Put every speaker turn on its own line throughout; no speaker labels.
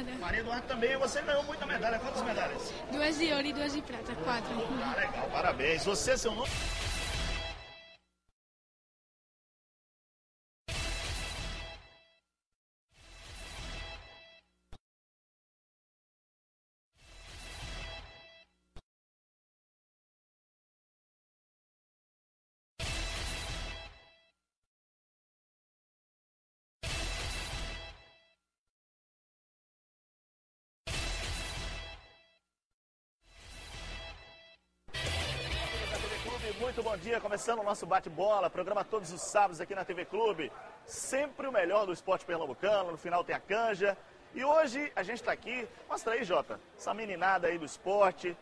Eduarda.
Maria Eduarda também. Você ganhou muita medalha. Quantas medalhas?
Duas de ouro e duas de prata. Quatro.
Ah, legal. Parabéns. Você, seu nome? Muito bom dia, começando o nosso bate-bola, programa todos os sábados aqui na TV Clube. Sempre o melhor do esporte pernambucano, no final tem a canja. E hoje a gente está aqui, mostra aí, Jota, essa meninada aí do esporte,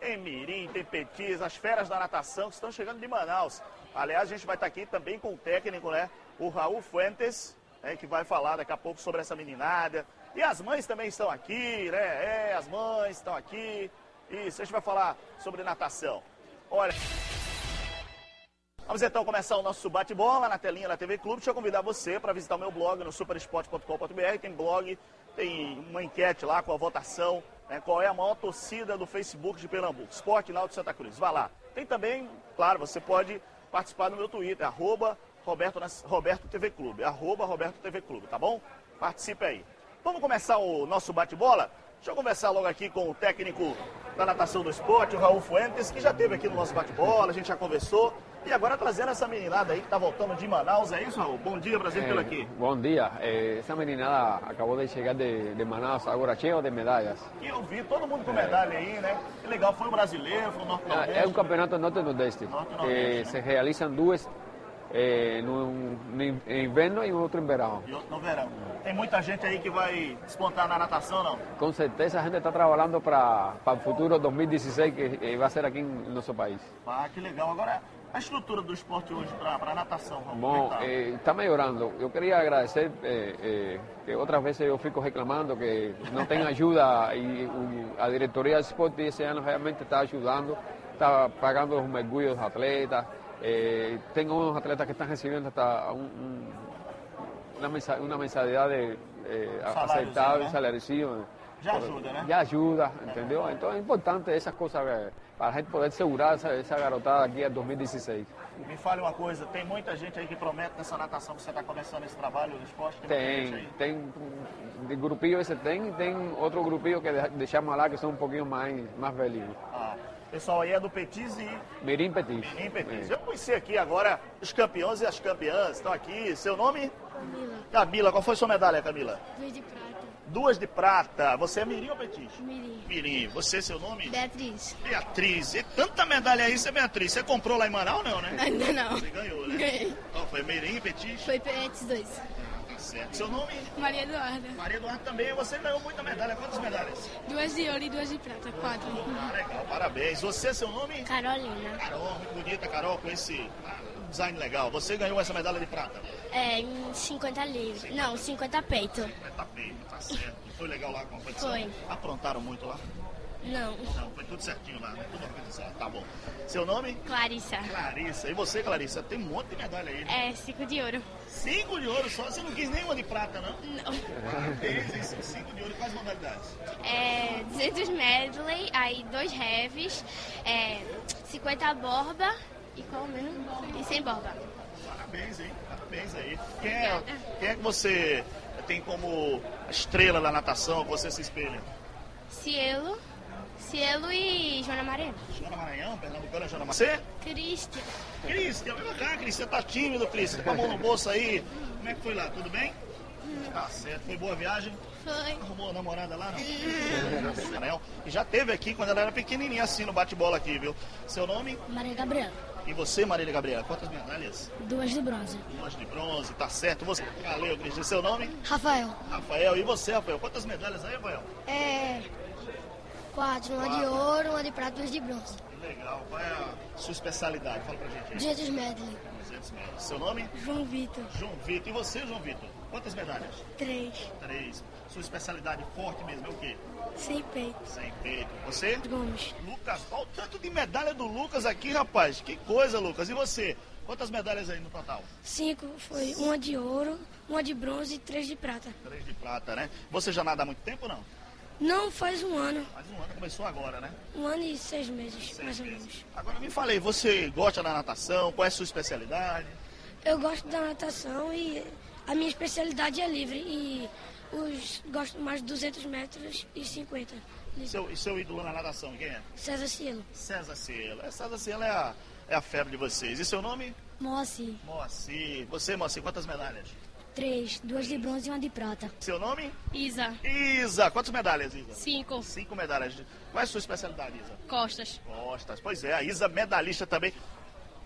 em Mirim, tem Petis, as feras da natação que estão chegando de Manaus. Aliás, a gente vai estar aqui também com o técnico, né, o Raul Fuentes, né, que vai falar daqui a pouco sobre essa meninada. E as mães também estão aqui, né, é, as mães estão aqui. Isso, a gente vai falar sobre natação. Olha... Vamos então começar o nosso bate-bola na telinha da TV Clube. Deixa eu convidar você para visitar o meu blog no superesport.com.br. Tem blog, tem uma enquete lá com a votação, né, qual é a maior torcida do Facebook de Pernambuco, Esporte Náutico Santa Cruz. Vá lá. Tem também, claro, você pode participar no meu Twitter, arroba Roberto, Roberto TV Clube, arroba Roberto TV Clube, tá bom? Participe aí. Vamos começar o nosso bate-bola? Deixa eu conversar logo aqui com o técnico da natação do esporte, o Raul Fuentes, que já esteve aqui no nosso bate-bola, a gente já conversou. E agora trazendo essa meninada aí que está voltando de Manaus, é isso, Raul? Bom dia, prazer tê-lo aqui.
Bom dia. Eh, essa meninada acabou de chegar de, de Manaus, agora cheia de medalhas.
E eu vi todo mundo com medalha aí, né? Que legal, foi o brasileiro, foi o norte-nordeste.
É um campeonato norte-nordeste,
Norte-Nordeste,
que
né?
se realizam duas eh, no, no inverno e outro em verão.
E outro no verão. Tem muita gente aí que vai despontar na natação, não?
Com certeza a gente está trabalhando para o futuro 2016 que eh, vai ser aqui no nosso país.
Ah, que legal. Agora, a estrutura do esporte hoje para a natação, Raul,
Bom,
é tá?
eh, está melhorando. Eu queria agradecer eh, que outras vezes eu fico reclamando que não tem ajuda e o- a diretoria do esporte esse ano realmente está ajudando, está pagando os mergulhos dos atletas. Eh, tem uns atletas que estão recebendo hasta um, um, uma, mensa, uma mensalidade eh,
né?
salarizinho.
Já ajuda, né?
Já ajuda, entendeu? Então é importante essas coisas eh, para a gente poder segurar essa, essa garotada aqui em 2016.
Me fale uma coisa, tem muita gente aí que promete nessa natação que você está começando esse trabalho do esporte? Tem,
Tem, tem de grupinho esse tem, e tem outro grupinho que de- deixamos lá que são um pouquinho mais, mais velhinhos.
Ah, pessoal aí é do Petis e
Mirim Petit.
Mirim Petis. Eu conheci aqui agora os campeões e as campeãs. Estão aqui. Seu nome?
Camila.
Camila. Qual foi sua medalha, Camila?
Duas de prata.
Duas de prata. Você é Mirim ou Petis?
Mirim.
Mirim. Você, seu nome?
Beatriz.
Beatriz. E tanta medalha aí, você é Beatriz. Você comprou lá em Manaus, não, né?
Ainda não.
Você ganhou, né?
Ganhei.
Qual foi? Mirim, Petis?
Foi Petes dois.
Tá certo. Seu nome?
Maria Eduarda.
Maria Eduardo também. Você ganhou muita medalha. Quantas medalhas?
Duas de ouro e duas de prata. Quatro.
Ah, legal. Parabéns. Você, seu nome?
Carolina.
Carol, muito bonita, Carol, com esse design legal. Você ganhou essa medalha de prata.
É, em 50 livros. Não, 50 peito.
É, Tá bem, tá certo. E Foi legal lá a competição?
Foi.
Aprontaram muito lá?
Não,
Não, foi tudo certinho lá, né? Tudo organizado. Tá bom. Seu nome?
Clarissa.
Clarissa. E você, Clarissa? Tem um monte de medalha aí, né?
É, 5 de ouro.
Cinco de ouro só? Você não quis nenhuma de prata, não?
Não.
São cinco de ouro. Quais modalidades?
É, 200 medley, aí dois heavies, é, 50 borba e qual mesmo? E 100 borba.
Parabéns, hein? Parabéns aí. Quem é, quem é que você tem como estrela da natação que você se espelha?
Cielo, Cielo e Joana Marena.
Joana Maranhão, Pernambucana, Joana Maranhão. Você?
Cristian.
Cristian, vem cá, Cristian. Você tá tímido, Cristian. Com a mão no bolso aí. Como é que foi lá? Tudo bem? Tá certo. Foi boa viagem?
Foi.
Arrumou a namorada lá, não? Maranhão. E já teve aqui quando ela era pequenininha assim no bate-bola aqui, viu? Seu nome?
Maria Gabriela.
E você, Marília Gabriela? Quantas medalhas?
Duas de bronze.
Duas de bronze, tá certo. Você? Valeu, Cristian. Seu nome?
Rafael.
Rafael. E você, Rafael? Quantas medalhas aí, Rafael?
É. Quatro, uma de ouro, uma de prata e duas de bronze.
Que legal. Qual é a sua especialidade? Fala pra gente aí.
200 medley.
200 metros. Seu nome?
João Vitor.
João Vitor. E você, João Vitor? Quantas medalhas?
Três.
Três. Sua especialidade forte mesmo é o quê?
Sem peito.
Sem peito. Você?
Gomes.
Lucas, olha o tanto de medalha do Lucas aqui, rapaz. Que coisa, Lucas. E você? Quantas medalhas aí no total?
Cinco foi uma de ouro, uma de bronze e três de prata.
Três de prata, né? Você já nada há muito tempo ou não?
Não faz um ano,
Mais um ano, começou agora, né?
um ano e seis meses,
Seis
mais ou
meses.
menos.
Agora me falei, você gosta da natação? Qual é a sua especialidade?
Eu gosto da natação e a minha especialidade é livre e os gosto mais de 200 metros e 50.
E seu, e seu ídolo na natação, quem é?
César Cielo.
César Cielo. É, César Cielo é a, é a febre de vocês. E seu nome?
Moacir,
Moacir. Você, Moacir, quantas medalhas?
Três, duas de bronze e uma de prata.
Seu nome?
Isa,
Isa. Quantas medalhas, Isa?
cinco.
Cinco medalhas. Qual é a sua especialidade, Isa?
Costas.
Costas. Pois é, a Isa medalhista também.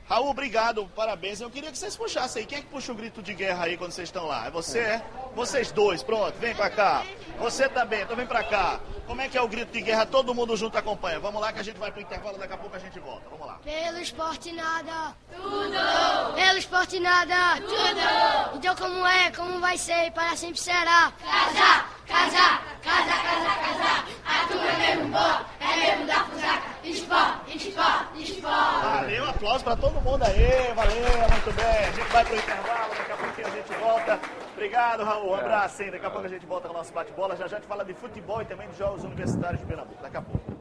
Raul, obrigado, parabéns. Eu queria que vocês puxassem aí. Quem é que puxa o grito de guerra aí quando vocês estão lá? É você, é? Vocês dois, pronto, vem pra cá. Você também, então vem pra cá. Como é que é o grito de guerra? Todo mundo junto acompanha. Vamos lá que a gente vai pro intervalo, daqui a pouco a gente volta. Vamos lá.
Pelo esporte nada. Tudo. Pelo esporte nada. Tudo. Então como é, como vai ser e para sempre será. Casa, casa, casa, casa, casa. A turma é mesmo boa, é mesmo da fusaca. Esporte, esporte, esporte.
Valeu, aplauso pra todo mundo aí. Valeu, muito bem. A gente vai pro intervalo, daqui a pouquinho a gente volta. Obrigado, Raul. Um abraço, hein? Daqui a pouco a gente volta com o nosso bate-bola. Já já te fala de futebol e também de jogos universitários de Pernambuco. Daqui a pouco.